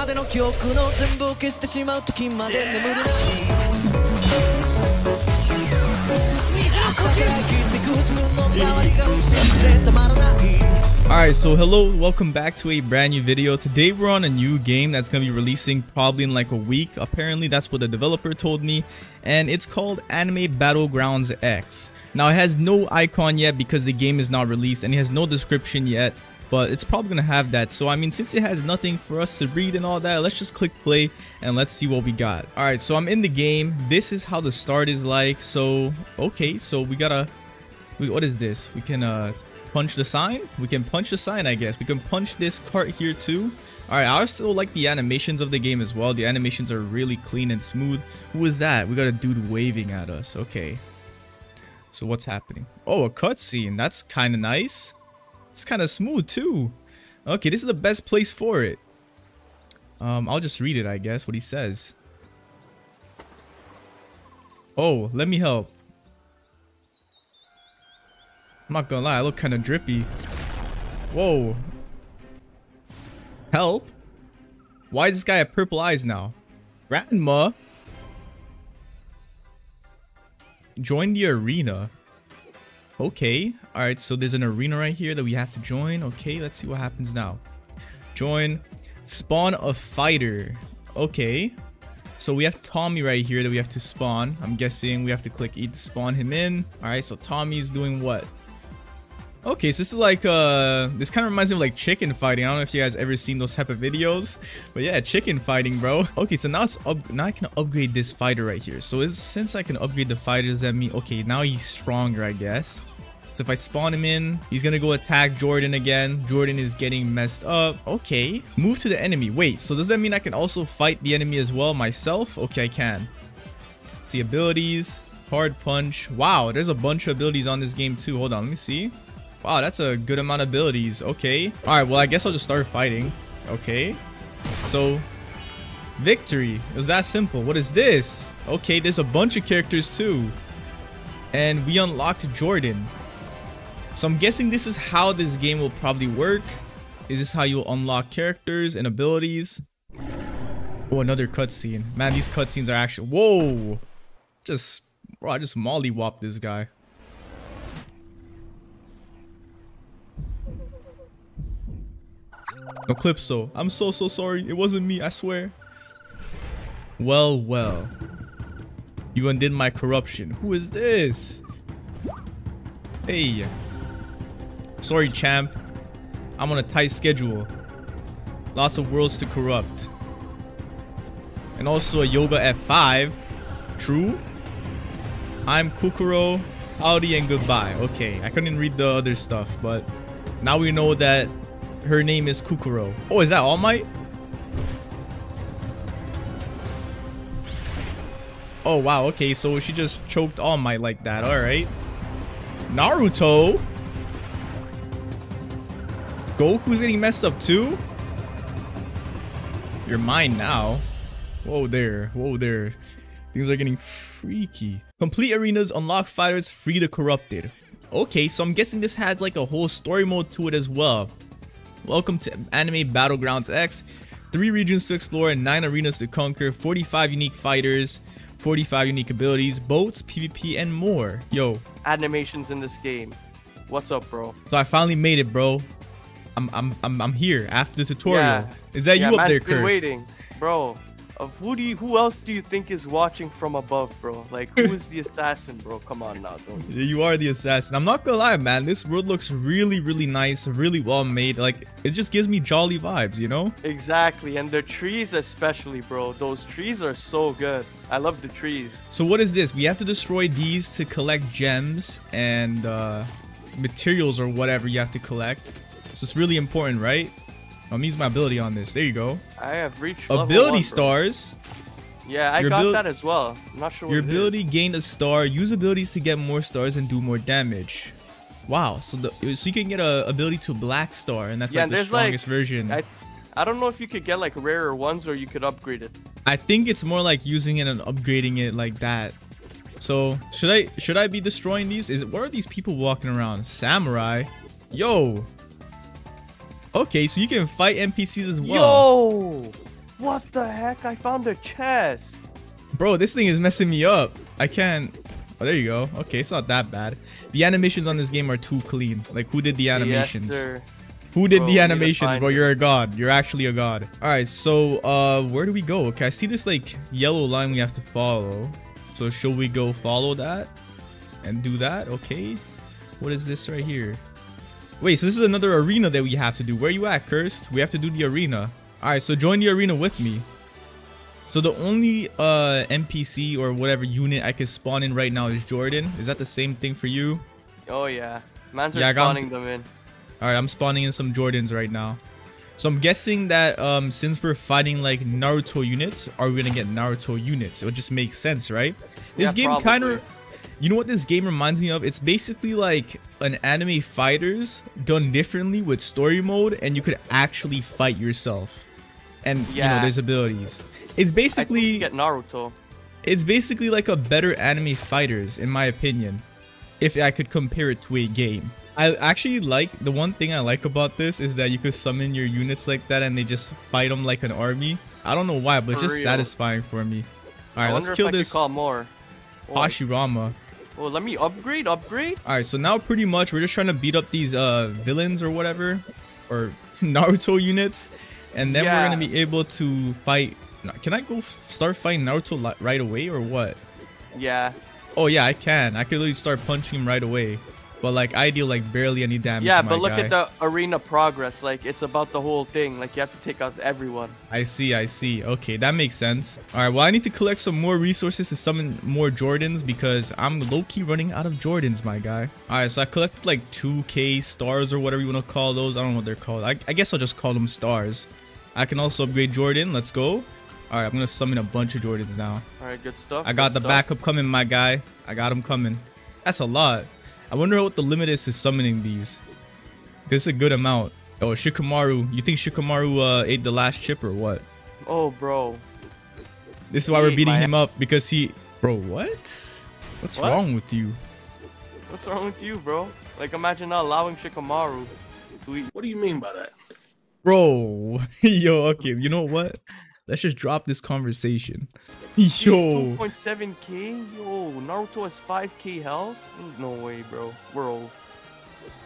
までの記憶の全部消してしまう時まで眠れない明日から生きてく自分の周りが欲しくてたまらない Alright, so hello, welcome back to a brand new video. Today we're on a new game that's going to be releasing probably in like a week. Apparently that's what the developer told me. And it's called Anime Battlegrounds X. Now it has no icon yet because the game is not released and it has no description yet. But it's probably to have that. So I mean, since it has nothing for us to read and all that, let's just click play and let's see what we got. Alright, so I'm in the game. This is how the start is like. So, okay, so we gotta... We, what is this? We can... uh punch the sign? We can punch the sign i guess. We can punch this cart here too. All right i also like the animations of the game as well. The animations are really clean and smooth. Who is that? We got a dude waving at us. Okay. So what's happening? Oh a cutscene. That's kind of nice it's kind of smooth too okay this is the best place for it um i'll just read it i guess what he says oh let me help I'm not gonna lie, I look kind of drippy. Whoa. Help? Why does this guy have purple eyes now? Grandma? Join the arena. Okay. Alright, so there's an arena right here that we have to join. Okay, let's see what happens now. Join. Spawn a fighter. Okay. So we have Tommy right here that we have to spawn. I'm guessing we have to click E to spawn him in. Alright, so Tommy's doing what? Okay, so this is like, uh, this kind of reminds me of like chicken fighting. I don't know if you guys ever seen those type of videos, but yeah, chicken fighting, bro. Okay, so now it's up, now I can upgrade this fighter right here. So since I can upgrade the fighters, that mean, okay, now he's stronger, I guess. So if I spawn him in, he's gonna go attack Jordan again. Jordan is getting messed up. Okay, move to the enemy. Wait, so does that mean I can also fight the enemy as well myself? Okay, I can. See abilities, hard punch. Wow, there's a bunch of abilities on this game too. Hold on, let me see. Wow, that's a good amount of abilities. Okay. All right, well, I guess I'll just start fighting. Okay. So, victory. It was that simple. What is this? Okay, there's a bunch of characters too. And we unlocked Jordan. So I'm guessing this is how this game will probably work. Is this how you'll unlock characters and abilities? Oh, another cutscene. Man, these cutscenes are actually... Whoa! Just... Bro, I just mollywopped this guy. Eclipso, I'm so, so sorry. It wasn't me, I swear. Well, well. You undid my corruption. Who is this? Hey. Sorry, champ. I'm on a tight schedule. Lots of worlds to corrupt. And also a yoga F5. True. I'm Kukuro. Howdy and goodbye. Okay, I couldn't read the other stuff, but now we know that her name is Kukuro. Oh, is that All Might? Oh, wow. Okay, so she just choked All Might like that. All right. Naruto? Goku's getting messed up too? You're mine now. Whoa there. Whoa there. Things are getting freaky. Complete arenas unlock fighters free the corrupted. Okay, so I'm guessing this has like a whole story mode to it as well. Welcome to Anime Battlegrounds X. Three regions to explore and nine arenas to conquer, 45 unique fighters, 45 unique abilities, boats, PvP, and more. Yo. Animations in this game. What's up, bro? So I finally made it, bro. I'm I'm I'm, I'm here after the tutorial. Yeah. Is that yeah, you up man's there, been Cursed? waiting, bro. Of who do you, who else do you think is watching from above, bro? Like who is the assassin, bro? Come on now, don't. You are the assassin. I'm not gonna lie, man. This world looks really, really nice, really well made. Like, it just gives me jolly vibes, you know? Exactly, and the trees especially, bro. Those trees are so good. I love the trees. So what is this? We have to destroy these to collect gems and uh, materials or whatever you have to collect. So it's really important, right? I'm using my ability on this. There you go. I have reached Ability one, stars. Yeah, I Your got that as well. I'm not sure what Your it ability gained a star. Use abilities to get more stars and do more damage. Wow. So the so you can get a ability to black star, and that's Yeah, like and the there's, like, version. I, I don't know if you could get like rarer ones or you could upgrade it. I think it's more like using it and upgrading it like that. So should I should I be destroying these? Is what are these people walking around? Samurai. Yo. Okay, so you can fight NPCs as well. Yo! What the heck? I found a chest. Bro, this thing is messing me up. I can't. Oh, there you go. Okay, it's not that bad. The animations on this game are too clean. Like, who did the animations? Yes. Who did Bro, the we need to animations, bro? You're a god. You're actually a god. All right, so uh, where do we go? Okay, I see this like yellow line we have to follow. So should we go follow that and do that? Okay. What is this right here? Wait, so this is another arena that we have to do. Where you at, Cursed? We have to do the arena. All right, so join the arena with me. So the only uh NPC or whatever unit I can spawn in right now is Jordan. Is that the same thing for you? Oh yeah. Man's Yeah, I are got spawning them in. All right, I'm spawning in some Jordans right now. So I'm guessing that um, since we're fighting like Naruto units, are we gonna get Naruto units? It would just make sense, right? This Yeah, game kind of, you know what this game reminds me of? It's basically like an anime fighters done differently with story mode, and you could actually fight yourself, and you know there's abilities. It's basically get Naruto. it's basically like a better anime fighters in my opinion if i could compare it to a game i actually like the one thing i like about this is that you could summon your units like that and they just fight them like an army i don't know why but it's just real. satisfying for me all right let's kill this call more. Hashirama oh, let me upgrade. Upgrade. all right so now pretty much we're just trying to beat up these uh villains or whatever or naruto units and then we're gonna be able to fight can i go start fighting naruto right away or what Yeah. Oh yeah, I can. I could literally start punching him right away. But like I deal like barely any damage. Yeah, but look guy. at the arena progress. Like it's about the whole thing. Like you have to take out everyone. I see, I see. Okay, that makes sense. Alright, well I need to collect some more resources to summon more Jordans because I'm low-key running out of Jordans, my guy. Alright, so I collected like 2k stars or whatever you want to call those. I don't know what they're called. I, I guess I'll just call them stars. I can also upgrade Jordan. Let's go. Alright, I'm gonna summon a bunch of Jordans now. All right, good stuff. I got the stuff. backup coming, my guy. I got him coming. That's a lot. I wonder what the limit is to summoning these. This is a good amount. Oh, Shikamaru. You think Shikamaru uh, ate the last chip or what? Oh, bro. This is why He we're beating him up because he. Bro, what? What's What? wrong with you? What's wrong with you, bro? Like imagine not allowing Shikamaru to eat. What do you mean by that? Bro, yo, okay. You know what? Let's just drop this conversation. Yo, 2.7k? Yo, Naruto has 5k health? No way, bro. We're old.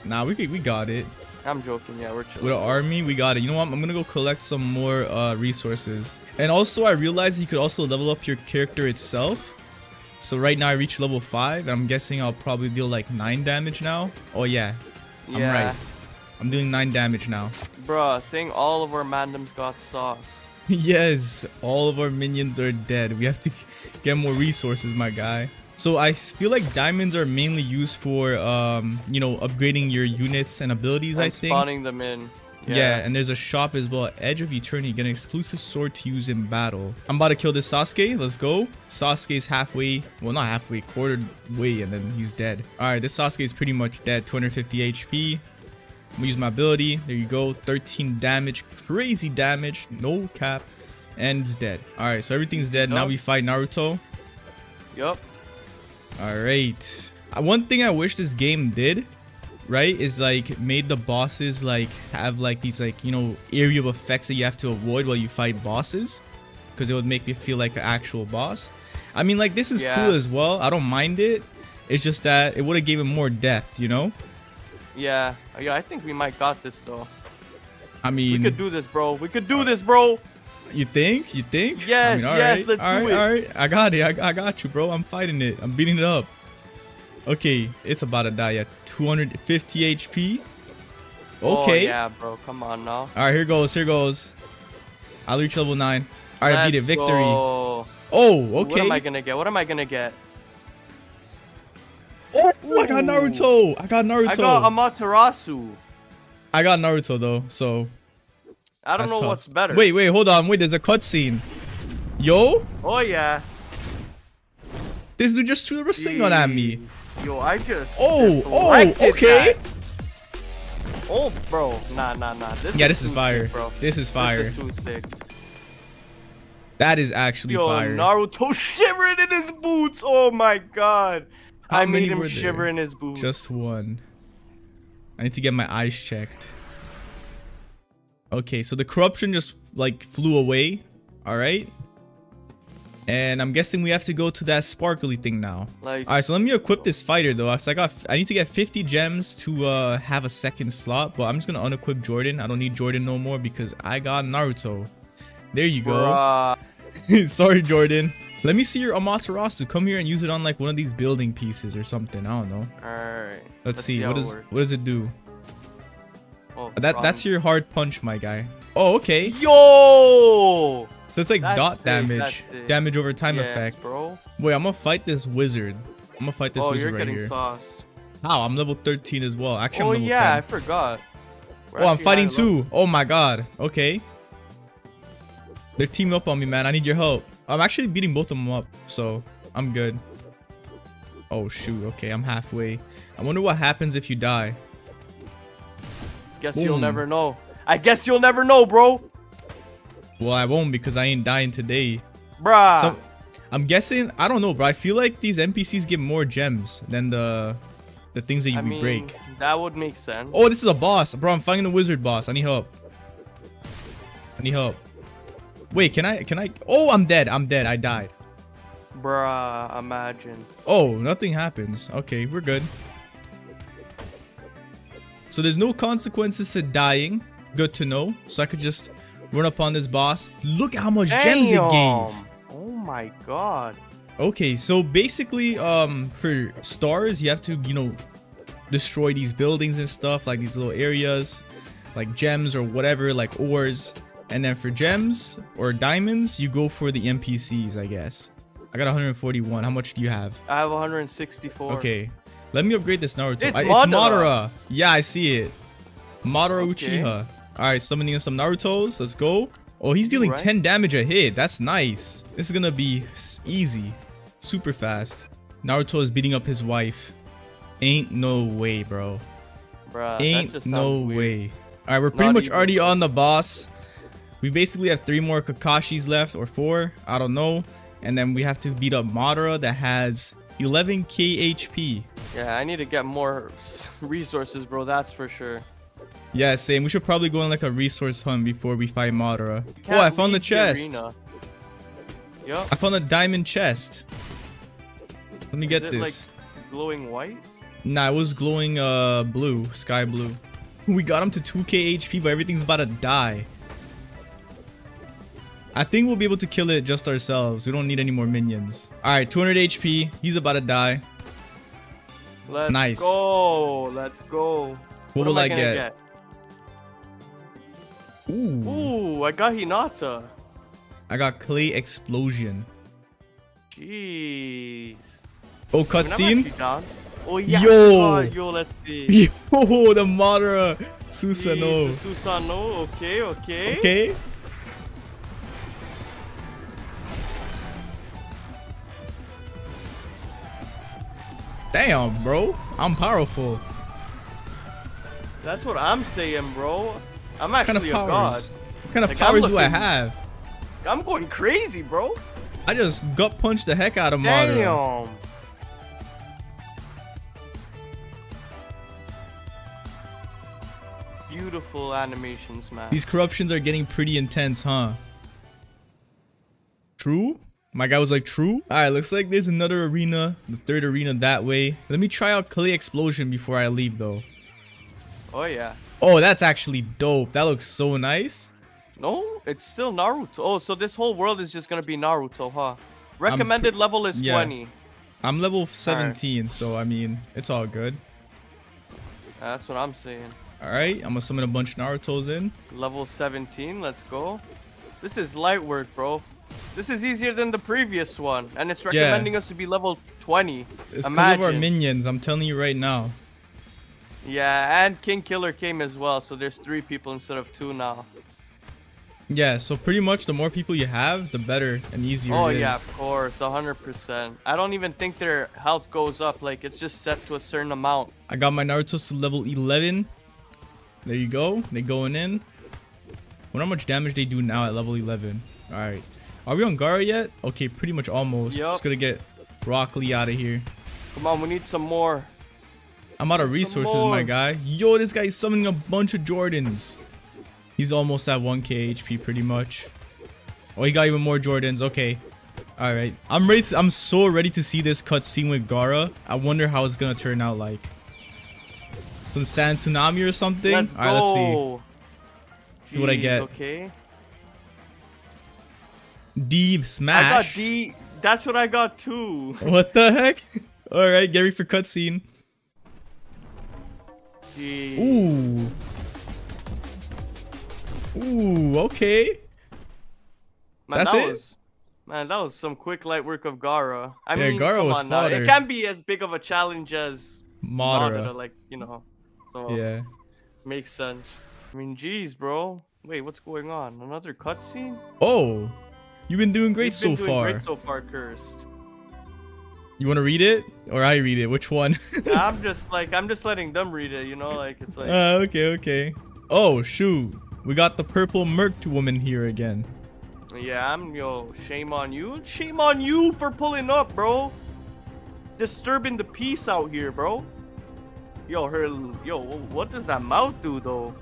nah, we we got it. I'm joking. Yeah, we're With chilling. an army, we got it. You know what? I'm gonna go collect some more uh, resources. And also, I realized you could also level up your character itself. So right now I reached level 5. I'm guessing I'll probably deal like 9 damage now. Oh yeah, I'm yeah. right. I'm doing 9 damage now. Bruh, saying all of our mandoms got sauce. yes, all of our minions are dead. We have to get more resources, my guy. So I feel like diamonds are mainly used for, um, you know, upgrading your units and abilities, I And think. spawning them in. Yeah. and there's a shop as well. Edge of Eternity, get an exclusive sword to use in battle. I'm about to kill this Sasuke. Let's go. Sasuke's halfway, well, not halfway, quartered way, and then he's dead. All right, this Sasuke is pretty much dead. 250 HP. I'm gonna use my ability. There you go. 13 damage. Crazy damage. No cap. And it's dead. All right, so everything's dead. Now we fight Naruto. Yup. All right. Uh, One thing I wish this game did, right, is like made the bosses like have like these like you know area of effects that you have to avoid while you fight bosses, because it would make me feel like an actual boss. I mean, like this is Yeah. cool as well. I don't mind it. It's just that it would have given more depth, you know. Yeah. Yeah, I think we might got this though. I mean, We could do this, bro. We could do uh, this, bro. you think? You think? Yes, I mean, yes, alright, let's do alright, it. Alright, I got it. I, I got you, bro. I'm fighting it. I'm beating it up. Okay, it's about to die at 250 HP. Okay. Oh, yeah, bro. Come on now. All right, here goes. Here goes. I'll reach level nine. All right, beat it. Victory. go. Oh, okay. What am I gonna get? What am I gonna get? Oh, I got Naruto. I got Naruto. I got Amaterasu. I got Naruto though, so I don't that's know tough. what's better. Wait, wait, hold on. Wait, there's a cutscene. Yo, Oh yeah. this dude just threw a Rasengan at me. Yo, I just. Oh, deflected oh, okay. that. Oh, bro. Nah, nah, nah. This Yeah, is this is fire. Sick, bro. This is fire. This is too sick. That is actually Yo, fire. Naruto shivering in his boots. Oh my god. How I made him shiver there? in his boots. Just one. I need to get my eyes checked. Okay, so the corruption just like flew away. All right. And I'm guessing we have to go to that sparkly thing now. Like, All right, so let me equip this fighter though. So I got, I need to get 50 gems to uh, have a second slot, but I'm just gonna unequip Jordan. I don't need Jordan no more because I got Naruto. There you go. Sorry, Jordan. Let me see your Amaterasu. Come here and use it on like one of these building pieces or something. I don't know. Alright. Let's, see. how What does what does it do? Oh, That that's your hard punch, my guy. Oh, okay. Yo! So it's like That's dot sick, damage, damage over time Yeah, effect. bro. Wait, I'm gonna fight this wizard. I'm gonna fight this oh, wizard you're right getting here. sauced. How? I'm level 13 as well. Actually, Oh I'm level yeah, I forgot. We're Oh, I'm fighting level. too. Oh my god. Okay. They're teaming up on me, man. I need your help. I'm actually beating both of them up, so I'm good. Oh shoot. Okay, I'm halfway. I wonder what happens if you die. Guess you'll never know. I guess you'll never know, bro. Well, I won't because I ain't dying today. Bruh. So I'm guessing. I don't know, bro. I feel like these NPCs give more gems than the the things that you I mean, break. that would make sense. Oh, this is a boss, bro. I'm fighting the wizard boss. I need help. I need help. Wait, can I? Can I? Oh, I'm dead. I'm dead. I died. Bruh, imagine. Oh, nothing happens. Okay, we're good. So there's no consequences to dying. Good to know. So I could just run up on this boss. Look at how much gems it gave. Oh my god. Okay, so basically, um, for stars, you have to, you know, destroy these buildings and stuff, like these little areas, like gems or whatever, like ores. And then for gems or diamonds, you go for the NPCs, I guess. I got 141. How much do you have? I have 164. Okay, let me upgrade this Naruto. It's I- Madara. Madara. Yeah, I see it. Madara Okay. Uchiha. All right, summoning some Naruto's. Let's go. Oh, he's dealing Right. 10 damage a hit. That's nice. This is gonna be easy, super fast. Naruto is beating up his wife. Ain't no way, bro. Bruh, Ain't no weird. way. All right, we're pretty Not much already on the boss. We basically have three more Kakashis left, or four. I don't know. And then we have to beat up Madara that has 11k HP. Yeah, I need to get more resources, bro. That's for sure. Yeah, same. We should probably go on like a resource hunt before we fight Madara. Oh, I found the chest. Yup. I found a diamond chest. Let me get Is it, this. like, glowing white? Nah, it was glowing uh blue, sky blue. We got him to 2k HP, but everything's about to die. I think we'll be able to kill it just ourselves. We don't need any more minions. Alright, 200 HP. He's about to die. Let's Nice. go. Let's go. What, am will I, gonna get? Ooh. Ooh, I got Hinata. I got Clay Explosion. Jeez. Oh, I cutscene? Oh yeah. Yo. God, yo, let's see. Yo, the Madara Susanoo. Jesus, Susanoo. Okay, okay. Okay. Damn, bro. I'm powerful. That's what I'm saying, bro. I'm What kind of actually a god. powers? What kind of Like, powers do I have? I'm going crazy, bro. I just gut punched the heck out of Madara. Damn. Beautiful animations, man. These corruptions are getting pretty intense, huh? True? My guy was like, true? Alright, looks like there's another arena, the third arena that way. Let me try out Clay Explosion before I leave, though. Oh yeah. Oh, that's actually dope. That looks so nice. No, it's still Naruto. Oh, so this whole world is just gonna be Naruto, huh? Recommended level is yeah. 20. I'm level 17, so I mean, it's all good. That's what I'm saying. Alright, I'm gonna summon a bunch of Naruto's in. Level 17, let's go. This is light work, bro. This is easier than the previous one, and it's recommending us to be level 20. It's because of our minions, I'm telling you right now. Yeah, and King Killer came as well, so there's three people instead of two now. Yeah, so pretty much the more people you have, the better and easier Oh it is. yeah, of course, 100%. I don't even think their health goes up, like it's just set to a certain amount. I got my Naruto's to level 11. There you go. They going in. Wonder how much damage they do now at level 11. Alright. Are we on Gaara yet? Okay, pretty much almost. Yup. Just gonna get Rock Lee out of here. Come on, we need some more. I'm out of resources, my guy. Yo, this guy is summoning a bunch of Jordans. He's almost at 1k HP pretty much. Oh, he got even more Jordans. Okay. All right. I'm ready. To, I'm so ready to see this cutscene with Gaara. I wonder how it's gonna turn out like. Some sand tsunami or something. Let's All right, let's see. go. See what I get. Okay. D I got smash. D. That's what I got too. What the heck? All right, Gary for cutscene. Ooh. Ooh. Okay. Man, That's that it? Was, man, that was some quick light work of Gaara. I Yeah, mean, come was on now. It can't be as big of a challenge as Madara, Madara. like you know. So Yeah. makes sense. I mean, geez, bro. Wait, what's going on? Another cutscene? Oh. You've been doing great You've so doing far. Great so far, cursed. You want to read it or I read it? Which one? I'm just like I'm just letting them read it. You know, like it's like. uh, okay, okay. Oh shoot, we got the purple merked woman here again. Yeah, I'm yo. Shame on you. Shame on you for pulling up, bro. Disturbing the peace out here, bro. Yo, her. Yo, what does that mouth do though?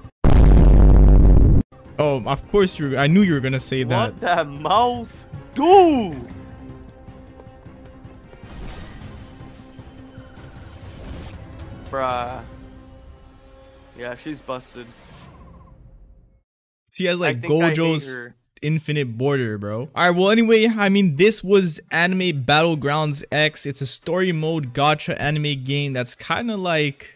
Oh, of course you. I knew you were gonna say that. What that mouth do? Bruh. Yeah, she's busted. She has like think I hate Gojo's infinite border, bro. All right, well, anyway, I mean, this was Anime Battlegrounds X. It's a story mode gacha anime game that's kind of like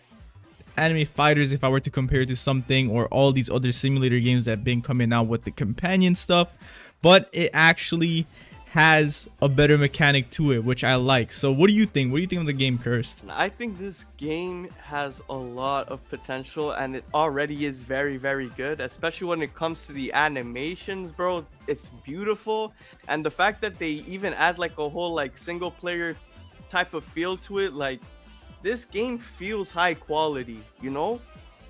Anime Fighters if I were to compare it to something or all these other simulator games that have been coming out with the companion stuff. But it actually has a better mechanic to it, which I like. So what do you think? What do you think of the game, Cursed? I think this game has a lot of potential and it already is very, very good, especially when it comes to the animations, bro. It's beautiful. And the fact that they even add like a whole like single player type of feel to it, like this game feels high quality, you know?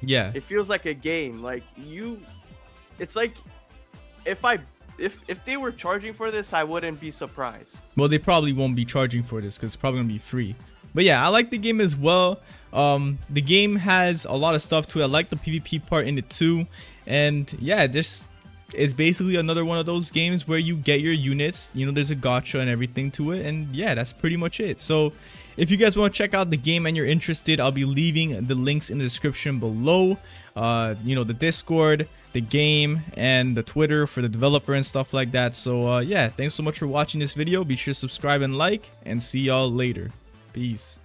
Yeah. It feels like a game. Like you it's like if I if if they were charging for this, I wouldn't be surprised. Well, they probably won't be charging for this because it's probably gonna be free. But yeah, I like the game as well. Um, the game has a lot of stuff to it. I like the PvP part in it too. And yeah, this is basically another one of those games where you get your units. You know, there's a gacha and everything to it. And yeah, that's pretty much it. So if you guys want to check out the game and you're interested, I'll be leaving the links in the description below. Uh, you know, the Discord, the game, and the Twitter for the developer and stuff like that. So uh, yeah, thanks so much for watching this video. Be sure to subscribe and like, and see y'all later. Peace.